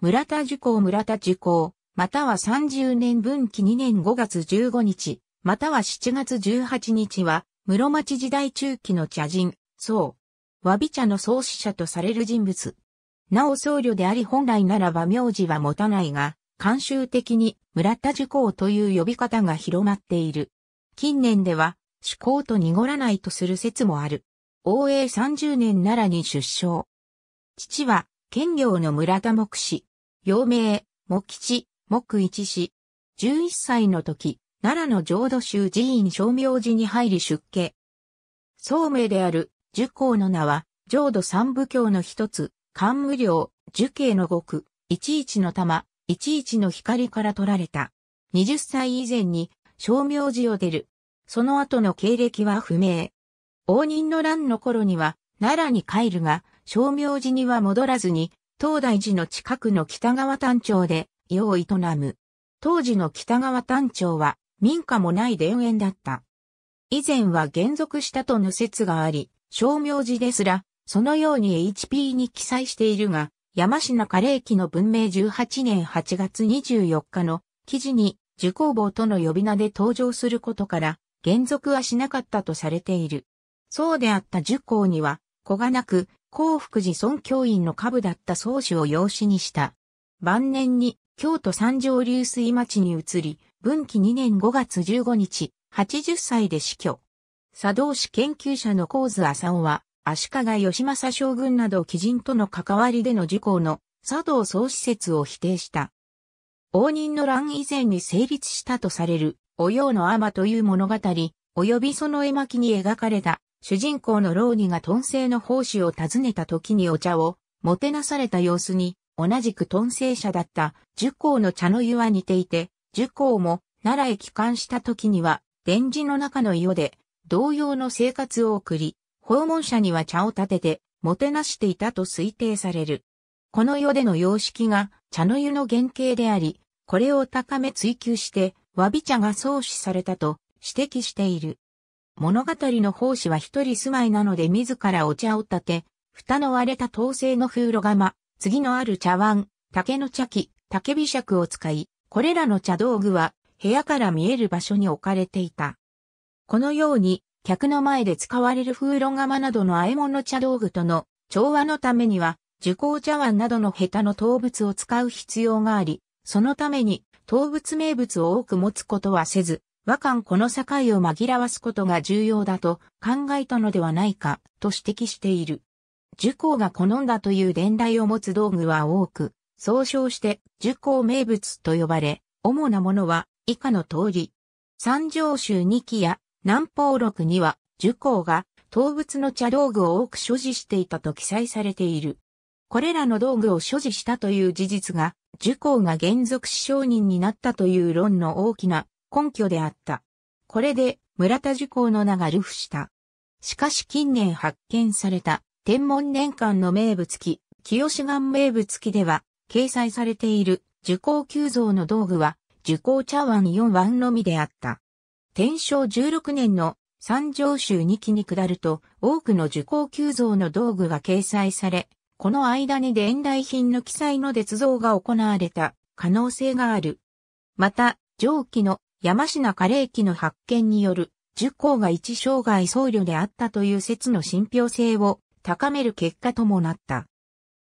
村田受講村田受講、または30年分期2年5月15日、または7月18日は、室町時代中期の茶人、そう。詫び茶の創始者とされる人物。なお僧侶であり本来ならば名字は持たないが、慣習的に村田受講という呼び方が広まっている。近年では、主公と濁らないとする説もある。応永30年奈良に出生。父は、県領の村田目氏。幼名、木吉、木一氏。11歳の時、奈良の浄土宗寺院正明寺に入り出家。宗名である、受講の名は、浄土三部教の一つ、漢無量、受刑の極、一一の玉、一一の光から取られた。20歳以前に、正明寺を出る。その後の経歴は不明。応仁の乱の頃には、奈良に帰るが、正明寺には戻らずに、東大寺の近くの北川丹町で、家を営む。当時の北川丹町は、民家もない田園だった。以前は減俗したとの説があり、正明寺ですら、そのように HP に記載しているが、山科カレー記の文明18年8月24日の記事に受講坊との呼び名で登場することから、減俗はしなかったとされている。そうであった受講には、子がなく、幸福寺尊教員の下部だった宗主を養子にした。晩年に京都三条流水町に移り、文期2年5月15日、80歳で死去。茶道史研究者の高津浅尾は、足利義政将軍など貴人との関わりでの事項の茶道創始説を否定した。応仁の乱以前に成立したとされる、お陽の天という物語、及びその絵巻に描かれた、主人公の老人がトン生の奉仕を訪ねた時にお茶を、もてなされた様子に、同じくトン生者だった樹光の茶の湯は似ていて、樹光も奈良へ帰還した時には、伝寺の中の湯で、同様の生活を送り、訪問者には茶を立てて、もてなしていたと推定される。この世での様式が茶の湯の原型であり、これを高め追求して、詫び茶が創始されたと指摘している。物語の奉仕は一人住まいなので自らお茶を立て、蓋の割れた陶製の風呂釜、次のある茶碗、竹の茶器、竹火尺を使い、これらの茶道具は部屋から見える場所に置かれていた。このように客の前で使われる風呂釜などの和え物茶道具との調和のためには、受講茶碗などのヘタの動物を使う必要があり、そのために動物名物を多く持つことはせず、和漢この境を紛らわすことが重要だと考えたのではないかと指摘している。受講が好んだという伝来を持つ道具は多く、総称して受講名物と呼ばれ、主なものは以下の通り。三条州二期や南方録には、樹光が動物の茶道具を多く所持していたと記載されている。これらの道具を所持したという事実が、樹光が原属死商人になったという論の大きな根拠であった。これで村田樹光の名が流布した。しかし近年発見された天文年間の名物記、清志岩名物記では、掲載されている樹光急増の道具は、樹光茶碗4碗のみであった。天正16年の三条州2期に下ると多くの受講急増の道具が掲載され、この間に伝来品の記載の捏造が行われた可能性がある。また、上記の山科カレー記の発見による受講が一生涯僧侶であったという説の信憑性を高める結果ともなった。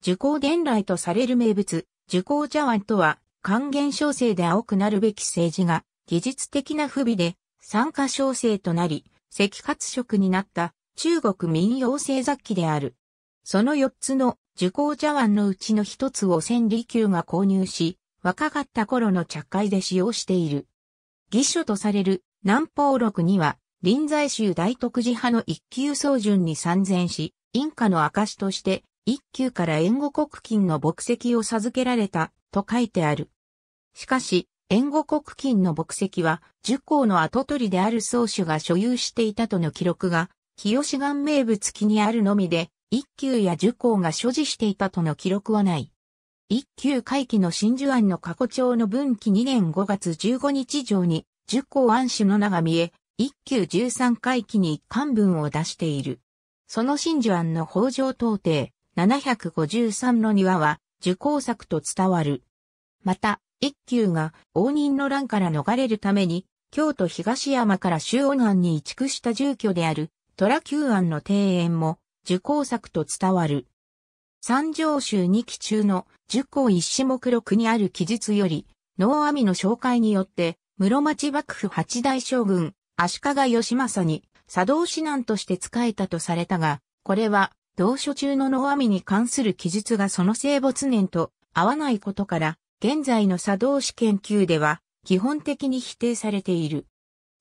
受講伝来とされる名物、受講茶碗とは、還元小生で青くなるべき政治が、技術的な不備で参加小生となり、赤活色になった中国民謡製雑記である。その4つの受講茶碗のうちの1つを千里宮が購入し、若かった頃の茶会で使用している。義書とされる南方録には、臨済宗大徳寺派の一級総順に参禅し、インカの証として一級から援護国金の牧石を授けられたと書いてある。しかし、援護国金の牧石は、樹光の跡取りである宗主が所有していたとの記録が、清志岩名物記にあるのみで、一級や樹光が所持していたとの記録はない。一級会期の真珠庵の過去帳の分期2年5月15日上に、樹光庵主の名が見え、一級13回期に漢文を出している。その真珠庵の北条東帝753の庭は、受講作と伝わる。また、一休が応仁の乱から逃れるために、京都東山から周恩庵に移築した住居である虎久庵の庭園も受講作と伝わる。三条州二期中の受講一種目録にある記述より、能阿弥の紹介によって、室町幕府八代将軍、足利義政に茶道指南として仕えたとされたが、これは、同書中の能阿弥に関する記述がその生没年と合わないことから、現在の茶道史研究では、基本的に否定されている。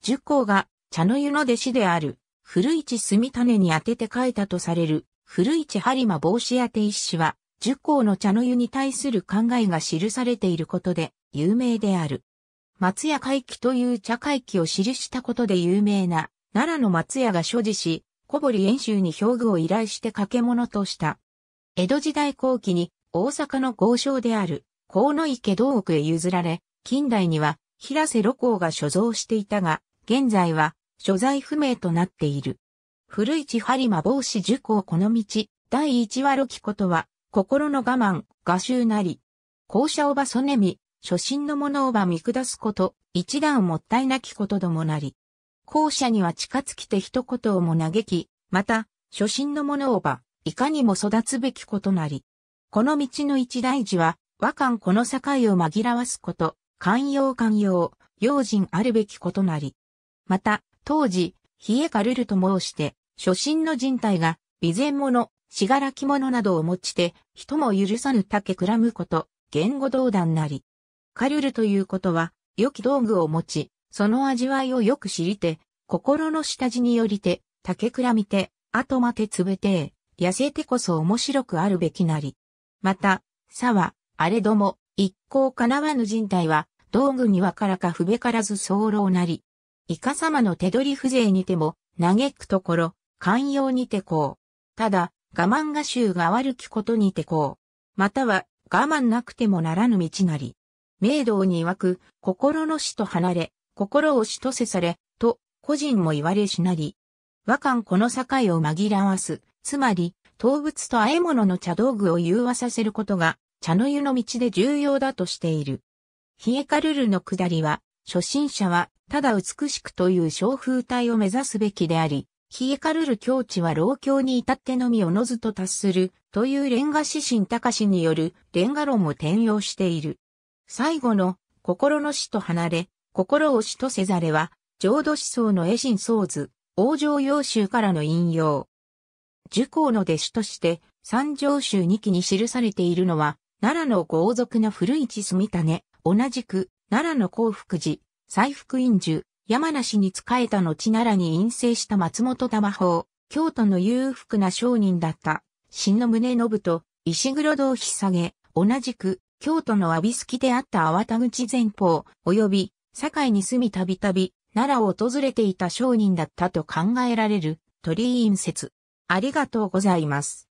樹光が茶の湯の弟子である古市住種に当てて書いたとされる古市播磨帽子当て一詩は樹光の茶の湯に対する考えが記されていることで有名である。松屋会記という茶会記を記したことで有名な奈良の松屋が所持し、小堀演習に表具を依頼して掛け物とした。江戸時代後期に大阪の豪商である河野池道奥へ譲られ、近代には平瀬露光が所蔵していたが、現在は所在不明となっている。古市播磨帽子樹光この道、第一話きことは、心の我慢、画集なり。校舎おばそねみ、初心のものをば見下すこと、一段もったいなきことどもなり。校舎には近づきて一言をも嘆き、また、初心のものをば、いかにも育つべきことなり。この道の一大事は、和漢この境を紛らわすこと、寛容寛容、用心あるべきことなり。また、当時、冷えかるると申して、初心の人体が、備前物、しがらき物などを持ちて、人も許さぬ竹くらむこと、言語道断なり。かるるということは、良き道具を持ち、その味わいをよく知りて、心の下地によりて、竹くらみて、後待てつべて、痩せてこそ面白くあるべきなり。また、さは、あれども、一向かなわぬ人体は、道具にわからか不べからず候なり。イカ様の手取り風情にても、嘆くところ、寛容にてこう。ただ、我慢が衆が悪きことにてこう。または、我慢なくてもならぬ道なり。明道に曰く、心の死と離れ、心を死とせされ、と、個人も言われしなり。和漢この境を紛らわす。つまり、動物と和え物の茶道具を融和させることが、茶の湯の道で重要だとしている。冷えかるるの下りは、初心者は、ただ美しくという小風体を目指すべきであり、冷えかるる境地は老境に至ってのみおのずと達する、というレンガ指針高しによるレンガ論も転用している。最後の、心の死と離れ、心を死とせざれは、浄土思想の絵心創図、王城洋集からの引用。樹光の弟子として、三条集二期に記されているのは、奈良の豪族の古市住種、同じく、奈良の幸福寺、西福院樹、山梨に仕えた後奈良に陰性した松本玉法、京都の裕福な商人だった、新の宗信と、石黒堂久下げ、同じく、京都の阿比好きであった粟田口前方、及び、堺に住みたびたび、奈良を訪れていた商人だったと考えられる、鳥居院説。ありがとうございます。